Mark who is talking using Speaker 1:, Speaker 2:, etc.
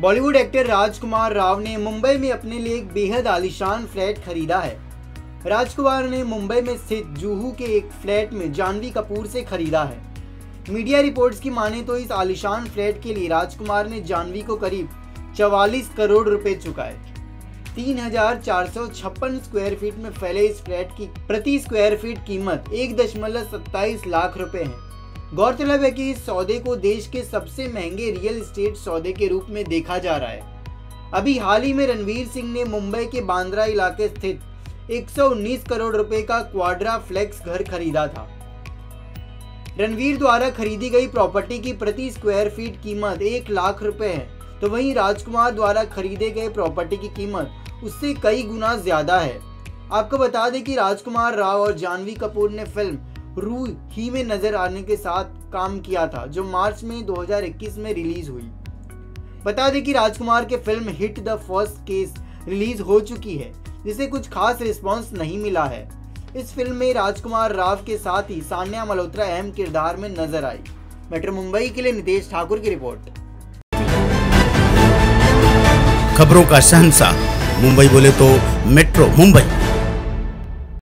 Speaker 1: Bollywood actor राजकुमार राव ने मुंबई में अपने लिए एक बेहद आलिशान फ्लैट खरीदा है। राजकुमार ने मुंबई में स्थित जूहू के एक फ्लैट में जानवी कपूर से खरीदा है। मीडिया रिपोर्ट्स की माने तो इस आलिशान फ्लैट के लिए राजकुमार ने जानवी को करीब 44 करोड़ रुपए चुकाए। तीन हज़ार चार सौ छप्पन स्क्वायर फीट में फैले इस फ्लैट की प्रति स्क्वायर फीट कीमत एक दशमलव सत्ताईस लाख रुपए है। गौरतलब है कि इस सौदे को देश के सबसे महँगे रियल एस्टेट सौदे के रूप में देखा जा रहा है। अभी हाल ही में रणवीर सिंह ने मुंबई के बांद्रा इलाके स्थित 119 करोड़ रुपए का क्वाड्रा फ्लेक्स घर खरीदा था। रणवीर द्वारा खरीदी गई प्रॉपर्टी की प्रति स्क्वायर फीट कीमत एक लाख रुपए है तो वहीं राजकुमार द्वारा खरीदे गए प्रॉपर्टी की कीमत उससे कई गुना ज़्यादा है। आपको बता दें कि राजकुमार राव और जानवी कपूर ने फ़िल्म रू ही में नज़र आने के साथ काम किया था, जो मार्च में 2021 में रिलीज़ हुई। बता दें कि राजकुमार के film hit the first case release हो चुकी है, जिसे कुछ खास रिस्पांस नहीं मिला है। इस फ़िल्म में राजकुमार राव के साथ ही सान्या मल्होत्रा अहम किरदार में नज़र आई। मेट्रो मुंबई के लिए नितेश ठाकुर की रिपोर्ट।
Speaker 2: खबरों का शहंशाह मुंबई बोले तो मेट्रो मुंबई।